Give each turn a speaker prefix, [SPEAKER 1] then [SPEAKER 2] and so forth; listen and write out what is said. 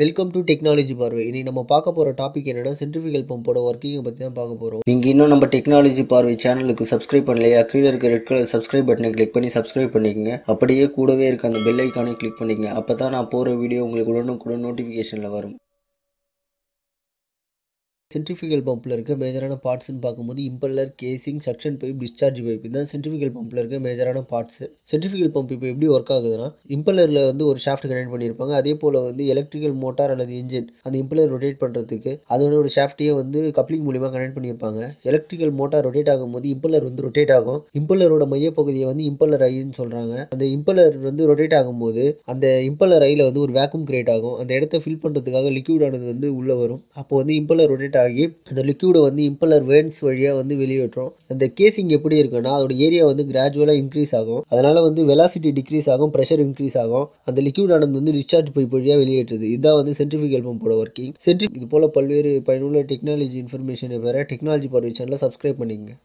[SPEAKER 1] Welcome to technology பார்வை இனி நம்ம பார்க்க போகிற டாபிக் என்னன்னா சென்ட்ரிஃபிகல் பம்போட ஒர்க்கிங்கை பற்றி தான் பார்க்க போகிறோம்
[SPEAKER 2] நீங்கள் இன்னும் நம்ம டெக்னாலஜி பார்வை சேனலுக்கு சப்ஸ்கிரைப் பண்ணலையா? கீழே இருக்க ரெட் கலர் சப்ஸ்கிரைப் பட்டனை கிளிக் பண்ணி சப்ஸ்கிரைப் பண்ணிக்கங்க. அப்படியே கூடவே இருக்க அந்த பெல் ஐக்கானை கிளிக் பண்ணிக்கங்க. அப்போ தான் நான் போகிற வீடியோ உங்களுக்கு உடனுக்குடன் நோட்டிஃபிகேஷனில் வரும்.
[SPEAKER 1] சென்ட்ரிஃபிகல் பம்பில் இருக்க மேஜரான பார்ட்ஸ்னு பார்க்கும்போது impeller casing suction pipe discharge pipe இதுதான் சென்ட்ரிஃபிகல் பம்பில் இருக்க மேஜரான பார்ட்ஸ் சென்ட்ரிஃபிகல் பம்ப் இப்போ எப்படி ஒர்க் ஆகுதுன்னா இம்பல்லரில் வந்து ஒரு ஷாஃப்ட் கனெக்ட் பண்ணியிருப்பாங்க. அதே போல் வந்து எலக்ட்ரிக்கல் மோட்டார் அல்லது இன்ஜின் அந்த இம்பல்லர் ரொட்டேட் பண்ணுறதுக்கு அதோட ஷாஃப்ட்டையே வந்து கப்ளிங் மூலியமாக கனெக்ட் பண்ணியிருப்பாங்க. எலக்ட்ரிக்கல் மோட்டார் ரொட்டேட் ஆகும்போது இம்பல்லர் வந்து ரொட்டேட் ஆகும். இம்பல்லரோட மையப்பகுதியை வந்து இம்பல்லர் ஐன்னு சொல்கிறாங்க அந்த இம்பல்லர் வந்து ரொட்டேட் ஆகும்போது அந்த இம்பல்லர் ஐயில் வந்து ஒரு வேக்யூம் கிரியேட் ஆகும். அந்த இடத்த ஃபில் பண்ணுறதுக்காக லிக்யூட் ஆனது வந்து உள்ளே வரும். அப்போ வந்து இம்பல்லர் ரொட்டேட் ஆகி அந்த லிக்யூடை வந்து இம்பலர் வேன்ஸ் வழியாக வந்து வெளியேற்றும். அந்த கேசிங் எப்படி இருக்குன்னா அதோட ஏரியா வந்து கிராஜுவலாக இன்க்ரீஸ் ஆகும். அதனால் வந்து வெலாசிட்டி டிக்ரீஸ் ஆகும் ப்ரெஷர் இன்க்ரீஸ் ஆகும். அந்த லிக்யூட் ஆனது வந்து டிஸ்சார்ஜ் பைப் வழியாக வெளியேற்றுது இதுதான் வந்து சென்ட்ரிஃபிகல் பம்போட ஒர்க்கிங் சென்ட்ரி இது போல் பல்வேறு பயனுள்ள டெக்னாலஜி இன்ஃபர்மேஷனை பெற டெக்னாலஜி பார்வை சேனலை சப்ஸ்கிரைப் பண்ணிக்கங்க